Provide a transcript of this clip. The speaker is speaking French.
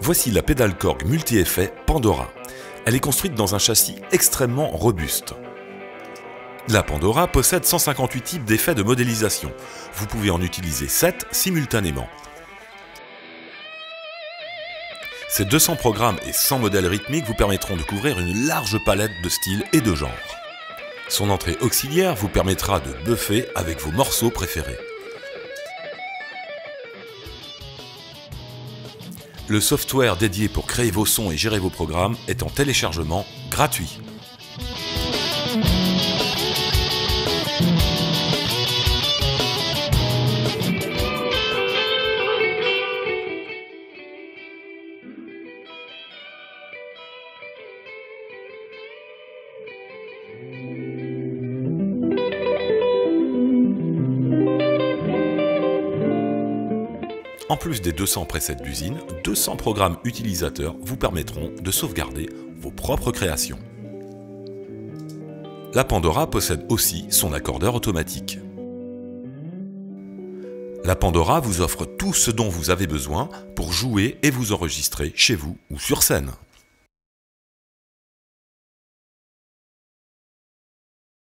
Voici la pédale Korg multi-effet Pandora. Elle est construite dans un châssis extrêmement robuste. La Pandora possède 158 types d'effets de modélisation. Vous pouvez en utiliser 7 simultanément. Ces 200 programmes et 100 modèles rythmiques vous permettront de couvrir une large palette de styles et de genres. Son entrée auxiliaire vous permettra de buffer avec vos morceaux préférés. Le software dédié pour créer vos sons et gérer vos programmes est en téléchargement gratuit. En plus des 200 presets d'usine, 200 programmes utilisateurs vous permettront de sauvegarder vos propres créations. La Pandora possède aussi son accordeur automatique. La Pandora vous offre tout ce dont vous avez besoin pour jouer et vous enregistrer chez vous ou sur scène.